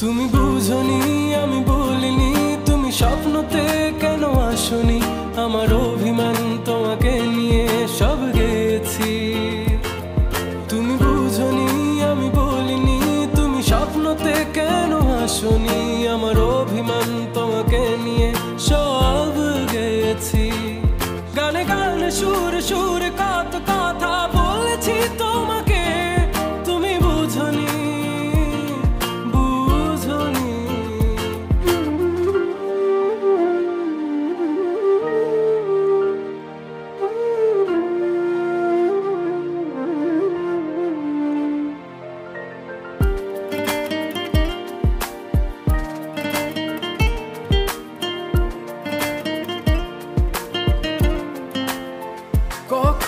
তুমি বুঝনি, আমি বলিনি, তুমি স্বপ্নতে কেন আসনি? আমার অভিমান তোমাকে নিয়ে সব গেছি। তুমি বুঝনি, আমি বলিনি, তুমি স্বপ্নতে কেন আসনি? আমার অভিমান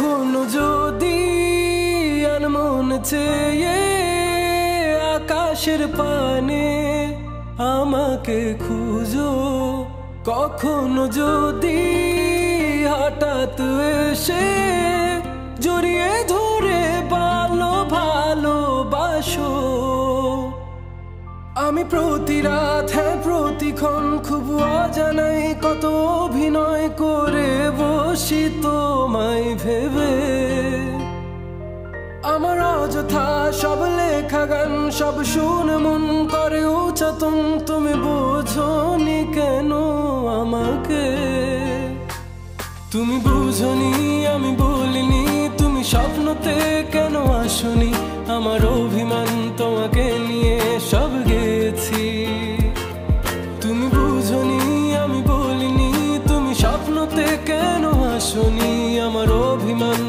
কখনো যদি আনমন চেয়ে আকাশের পানে আমাকে খুঁজো, কখনো যদি হঠাৎ এসে জড়িয়ে ধরে ভালো ভালোবাসো আমি প্রতি রাত হ্যাঁ প্রতিক্ষণ খুব অজানাই কত অভিনয় করে বসি তোমায় ভেবে। আমার অযথা সব লেখা গান, সব শুনে মন করে উচাতন তুমি বোঝনি কেন আমাকে? তুমি বুঝনি আমি বলিনি তুমি স্বপ্নতে কেন আসনি আমার অভিমান তোমাকে নিয়ে সব গেছি। তুমি বুঝনি আমি বলিনি তুমি স্বপ্নতে কেন আসনি আমার অভিমান